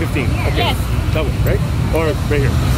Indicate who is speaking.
Speaker 1: 15.
Speaker 2: Okay.
Speaker 1: Yes.
Speaker 2: That one, right? Or right here.